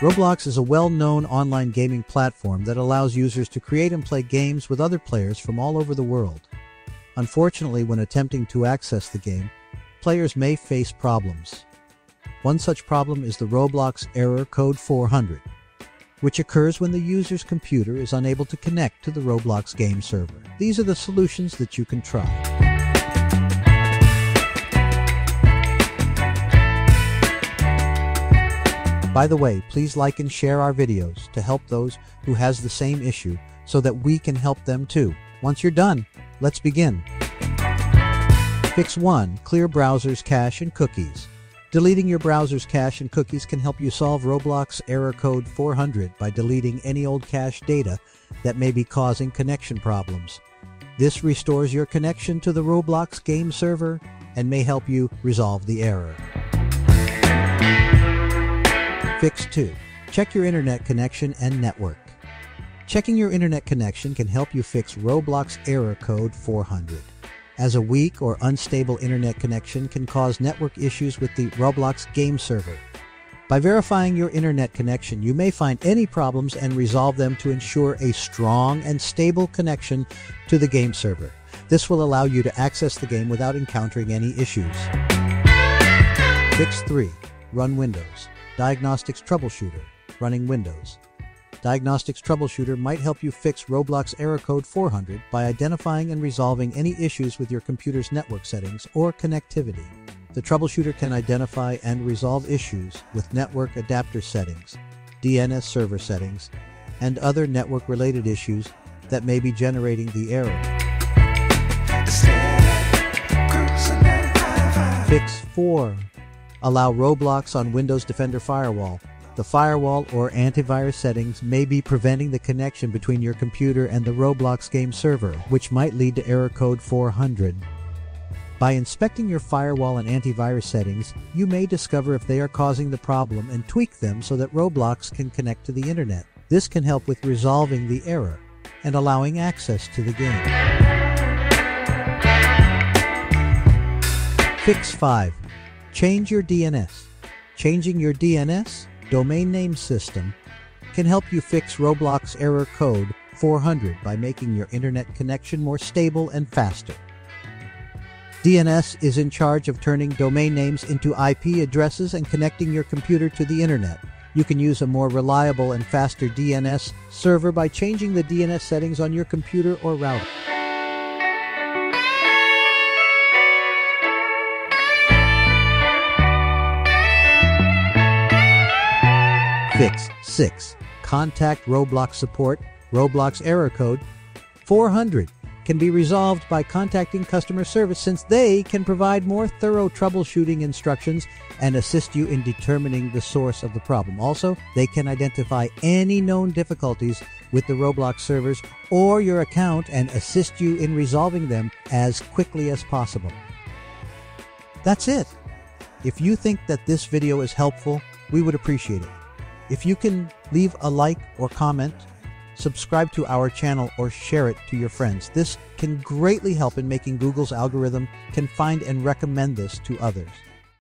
Roblox is a well-known online gaming platform that allows users to create and play games with other players from all over the world. Unfortunately, when attempting to access the game, players may face problems. One such problem is the Roblox error code 400, which occurs when the user's computer is unable to connect to the Roblox game server. These are the solutions that you can try. By the way, please like and share our videos to help those who has the same issue so that we can help them too. Once you're done, let's begin. Fix 1. Clear browser's cache and cookies. Deleting your browser's cache and cookies can help you solve Roblox error code 400 by deleting any old cache data that may be causing connection problems. This restores your connection to the Roblox game server and may help you resolve the error. Fix 2. Check your internet connection and network. Checking your internet connection can help you fix Roblox error code 400 as a weak or unstable internet connection can cause network issues with the Roblox game server. By verifying your internet connection, you may find any problems and resolve them to ensure a strong and stable connection to the game server. This will allow you to access the game without encountering any issues. Fix 3. Run Windows. Diagnostics Troubleshooter. Running Windows. Diagnostics Troubleshooter might help you fix Roblox error code 400 by identifying and resolving any issues with your computer's network settings or connectivity. The troubleshooter can identify and resolve issues with network adapter settings, DNS server settings, and other network-related issues that may be generating the error. Fix 4. Allow Roblox on Windows Defender Firewall the firewall or antivirus settings may be preventing the connection between your computer and the Roblox game server, which might lead to error code 400. By inspecting your firewall and antivirus settings, you may discover if they are causing the problem and tweak them so that Roblox can connect to the internet. This can help with resolving the error and allowing access to the game. Fix 5. Change your DNS. Changing your DNS domain name system can help you fix Roblox error code 400 by making your internet connection more stable and faster. DNS is in charge of turning domain names into IP addresses and connecting your computer to the internet. You can use a more reliable and faster DNS server by changing the DNS settings on your computer or router. Fix 6. Contact Roblox support. Roblox error code 400 can be resolved by contacting customer service since they can provide more thorough troubleshooting instructions and assist you in determining the source of the problem. Also, they can identify any known difficulties with the Roblox servers or your account and assist you in resolving them as quickly as possible. That's it. If you think that this video is helpful, we would appreciate it. If you can leave a like or comment, subscribe to our channel or share it to your friends. This can greatly help in making Google's algorithm can find and recommend this to others.